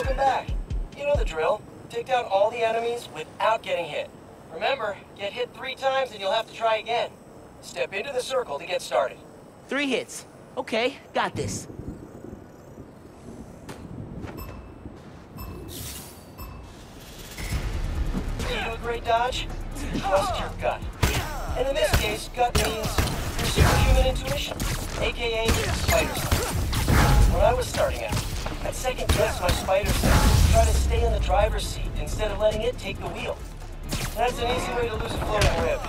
Welcome back. You know the drill. Take down all the enemies without getting hit. Remember, get hit three times and you'll have to try again. Step into the circle to get started. Three hits. Okay, got this. You do a great dodge? Trust your gut. And in this case, gut means superhuman intuition, aka spider sense. When I was starting out, I'd second my spider sense, try to stay in the driver's seat instead of letting it take the wheel. That's an easy way to lose a floating rib.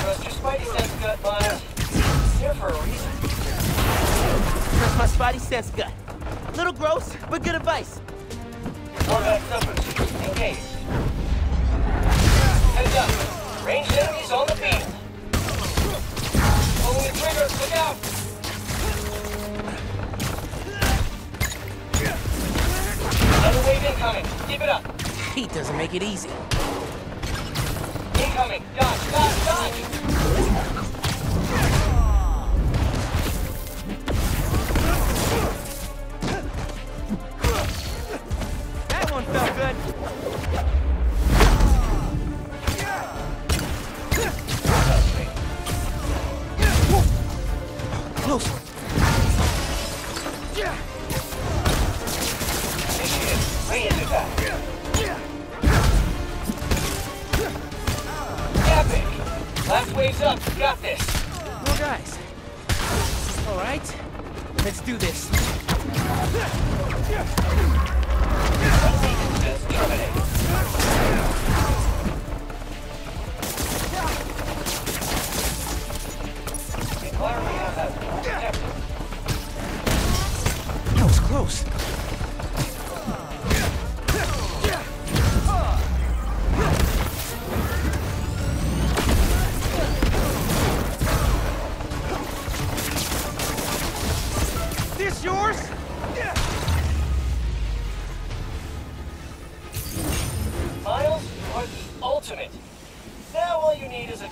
Trust your spidey sense gut, Miles. It's there for a reason. Trust my spidey sense gut. Little gross, but good advice. Combat numbers, engaged. Heads Keep it up. Heat doesn't make it easy. Incoming. Dodge, dodge, dodge! That one felt good. Close. Initiative. Range wave's up. Got this. Guys. All right, let's do this. That was close.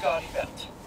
Miles, you